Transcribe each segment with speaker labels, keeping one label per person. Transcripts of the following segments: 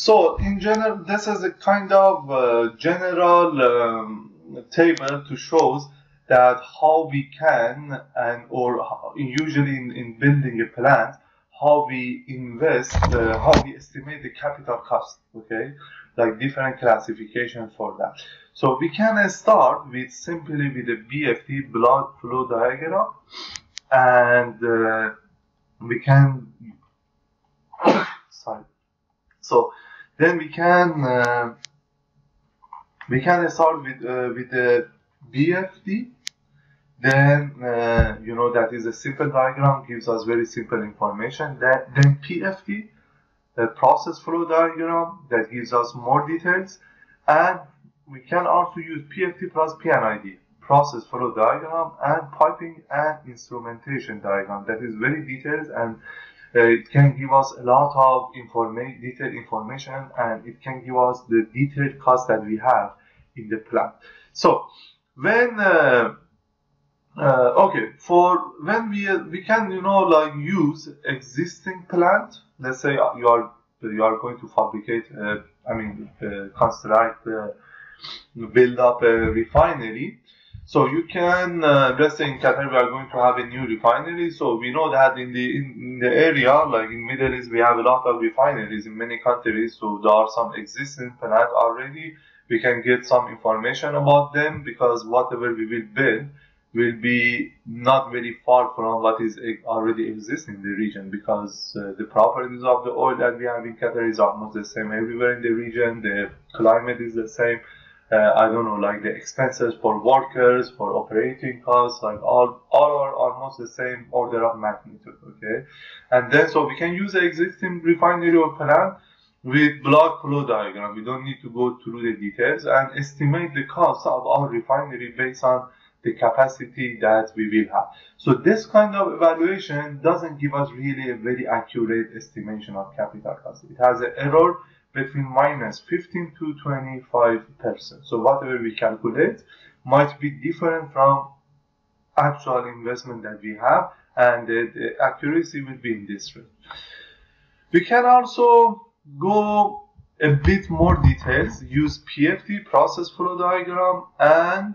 Speaker 1: So in general, this is a kind of uh, general um, table to shows that how we can and or how- usually in, in building a plant, how we invest, uh, how we estimate the capital cost. Okay, like different classification for that. So we can start with simply with a BFD block flow diagram, and uh, we can sorry. So then we can uh, we can start with uh, with the BFD. Then uh, you know that is a simple diagram gives us very simple information. That then PFD, the process flow diagram that gives us more details, and we can also use PFD plus PNID, process flow diagram, and piping and instrumentation diagram. That is very detailed and it can give us a lot of informa- detailed information and it can give us the detailed cost that we have in the plant. So when uh, uh, okay for when we uh, we can you know like use existing plant. Let's say you are you are going to fabricate. Uh, I mean uh, construct. Uh, build up a refinery. So you can, uh, say in Qatar, we are going to have a new refinery. So we know that in the in, in the area, like in Middle East, we have a lot of refineries in many countries. So there are some existing plants already. We can get some information about them because whatever we will build will be not very far from what is already existing in the region because uh, the properties of the oil that we have in Qatar is almost the same everywhere in the region. The climate is the same uh, I don't know, like the expenses for workers, for operating costs, like all, all are almost the same order of magnitude, okay? And then, so we can use the existing refinery or plant with block flow diagram. We don't need to go through the details and estimate the cost of our refinery based on the capacity that we will have. So this kind of evaluation doesn't give us really a very accurate estimation of capital cost. It has an error between minus 15 to 25 percent. So whatever we calculate might be different from actual investment that we have and the, accuracy will be in this range. We can also go a bit more details, use PFD process flow diagram and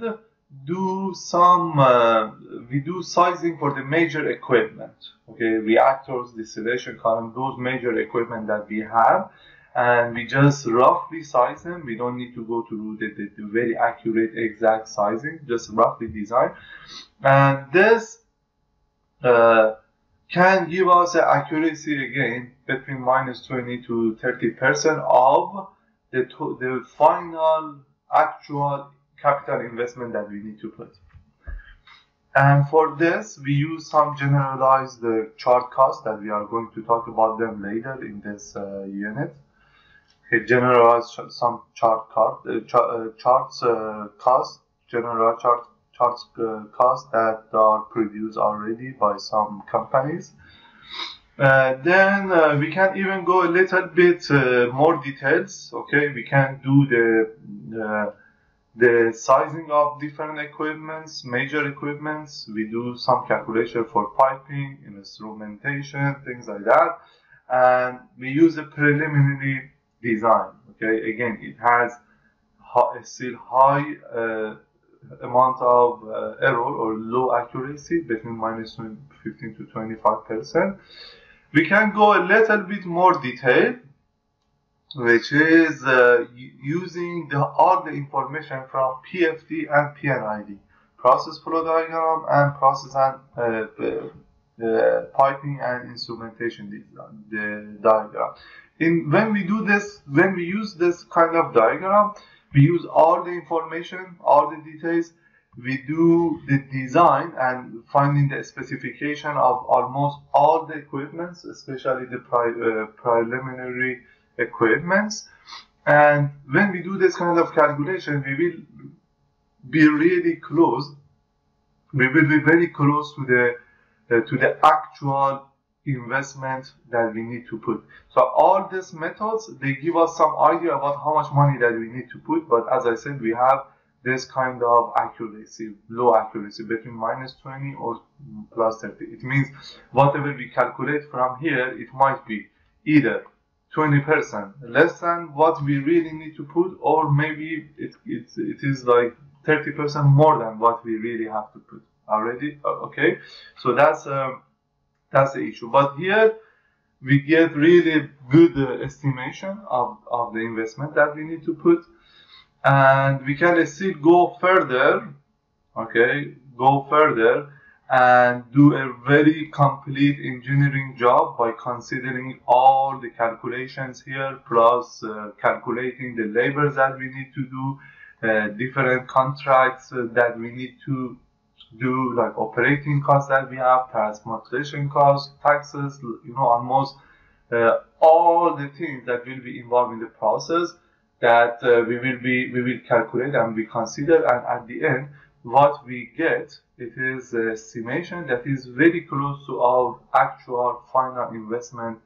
Speaker 1: do some, uh, we do sizing for the major equipment, okay, reactors, distillation column, those major equipment that we have and we just roughly size them. We don't need to go through the, the, the very accurate exact sizing, just roughly design. And this uh, can give us an accuracy again between minus 20 to 30 percent of the, to- the final actual capital investment that we need to put. And for this, we use some generalized uh, chart costs that we are going to talk about them later in this uh, unit generalize some chart card, uh, uh, charts uh, cost, general chart charts cost that are produced already by some companies. Uh, then uh, we can even go a little bit uh, more details. Okay, we can do the the sizing of different equipments, major equipments. We do some calculation for piping, instrumentation, things like that, and we use a preliminary design. Okay, again, it has still high uh, amount of uh, error or low accuracy between minus 15 to 25 percent. We can go a little bit more detail, which is uh, using the, all the information from PFD and PNID, process flow diagram and process and uh, the piping and instrumentation diagram in when we do this when we use this kind of diagram we use all the information all the details. We do the design and finding the specification of almost all the equipments especially the pri- uh, preliminary equipments. And when we do this kind of calculation we will be really close we will be very close to the uh, to the actual investment that we need to put. So all these methods, they give us some idea about how much money that we need to put. But as I said, we have this kind of accuracy, low accuracy between minus 20 or plus 30. It means whatever we calculate from here, it might be either 20% less than what we really need to put or maybe it, it, it is like 30% more than what we really have to put already okay so that's um, that's the issue. But here we get really good uh, estimation of, of the investment that we need to put. And we can still go further okay go further and do a very complete engineering job by considering all the calculations here plus uh, calculating the labor that we need to do uh, different contracts uh, that we need to do like operating costs that we have transportation costs taxes you know almost uh, all the things that will be involved in the process that uh, we will be we will calculate and we consider. And at the end what we get it is an estimation that is very close to our actual final investment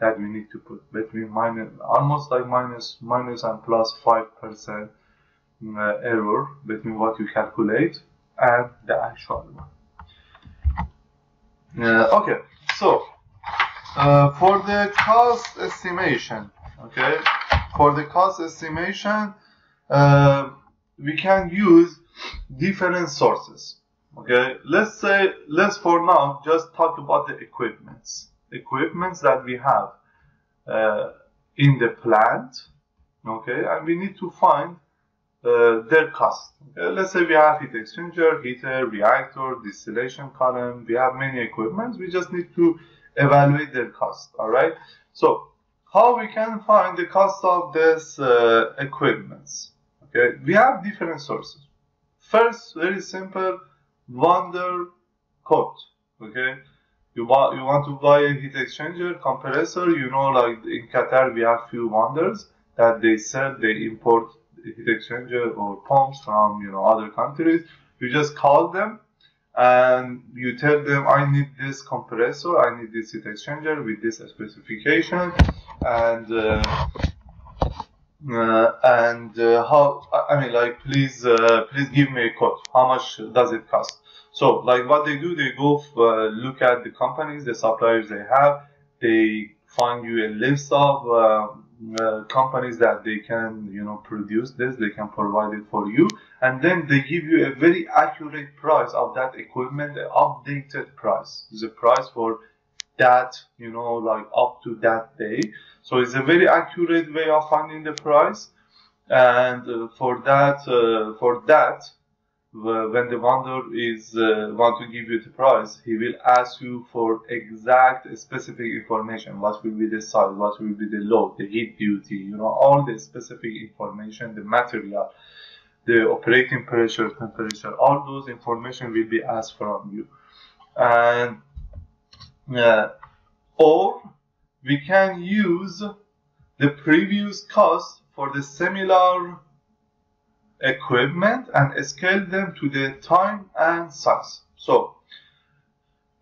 Speaker 1: that we need to put between minus almost like minus minus and plus five percent uh, error between what you calculate and the actual one. Uh, okay, so uh, for the cost estimation, okay, for the cost estimation, uh, we can use different sources. Okay, let's say, let's for now just talk about the equipments. Equipments that we have uh, in the plant, okay, and we need to find their cost. Let's say we have heat exchanger, heater, reactor, distillation column, we have many equipments, we just need to evaluate their cost, alright? So, how we can find the cost of this uh, equipments? Okay, we have different sources. First, very simple, Vendor quote. Okay, you buy, you want to buy a heat exchanger, compressor. You know, like in Qatar, we have few vendors that they sell. They import heat exchanger or pumps from you know other countries. You just call them and you tell them I need this compressor, I need this heat exchanger with this specification, and uh, uh, and uh, how I mean like please uh, please give me a quote how much does it cost so like what they do they go uh, look at the companies the suppliers they have they find you a list of uh, companies that they can you know produce this they can provide it for you and then they give you a very accurate price of that equipment the updated price. The price for that you know like up to that day. So it's a very accurate way of finding the price. And uh, for that uh, for that when the vendor is uh, want to give you the price he will ask you for exact specific information. What will be the size what will be the load the heat duty you know all the specific information the material the operating pressure temperature all those information will be asked from you. And uh, or we can use the previous cost for the similar equipment and scale them to the time and size. So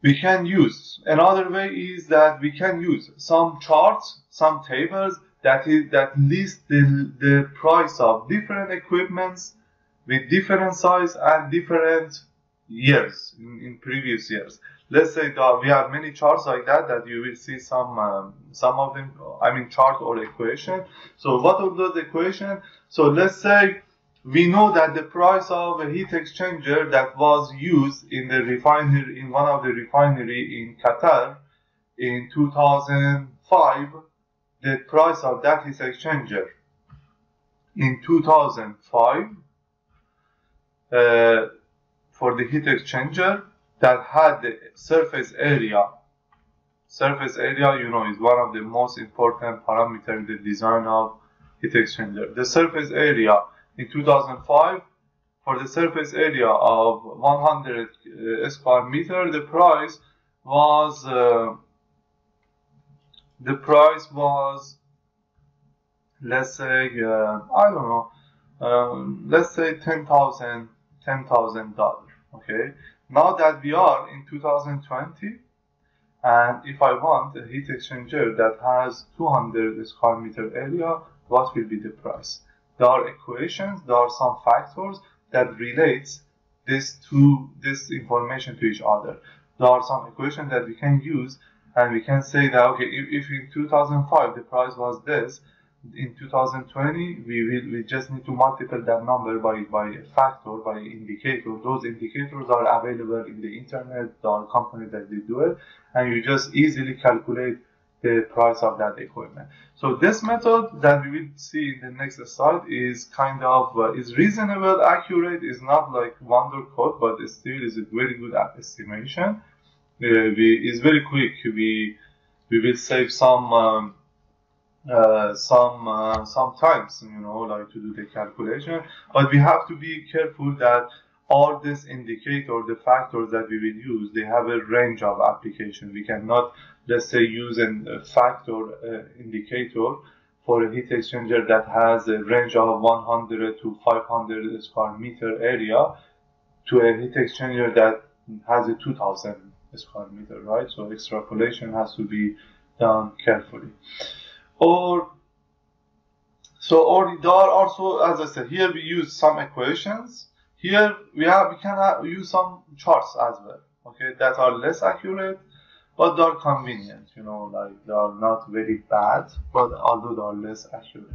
Speaker 1: we can use another way is that we can use some charts, some tables that is that list the, the price of different equipments with different size and different years in, in previous years. Let's say that we have many charts like that that you will see some um, some of them i mean chart or equation. So what are those equation? So let's say we know that the price of a heat exchanger that was used in the refinery in one of the refinery in qatar in 2005 the price of that heat exchanger in 2005 uh, for the heat exchanger that had the surface area. Surface area, you know, is one of the most important parameters in the design of heat exchanger. The surface area in 2005, for the surface area of 100 uh, square meter, the price was uh, the price was let's say uh, I don't know um, let's say 10,000 $10,000 okay now that we are in 2020, and if I want a heat exchanger that has 200 square meter area, what will be the price? There are equations, there are some factors that relates this to this information to each other. There are some equations that we can use and we can say that okay, if, if in 2005 the price was this, in 2020 we will we just need to multiply that number by by a factor by indicator. Those indicators are available in the internet. There are companies that they do it, and you just easily calculate the price of that equipment. So this method that we will see in the next slide is kind of uh, is reasonable, accurate. Is not like vendor quote, but it still is a very good estimation. Uh, we is very quick. We we will save some um, uh, some uh, sometimes you know like to do the calculation, but we have to be careful that all this indicator, the factors that we will use, they have a range of application. We cannot let's say use a factor uh, indicator for a heat exchanger that has a range of 100 to 500 square meter area to a heat exchanger that has a 2000 square meter, right? So extrapolation has to be done carefully. Or so or there are also, as I said, here we use some equations. Here we have we can have, use some charts as well. Okay, that are less accurate but they are convenient, you know, like they are not very bad, but although they are less accurate.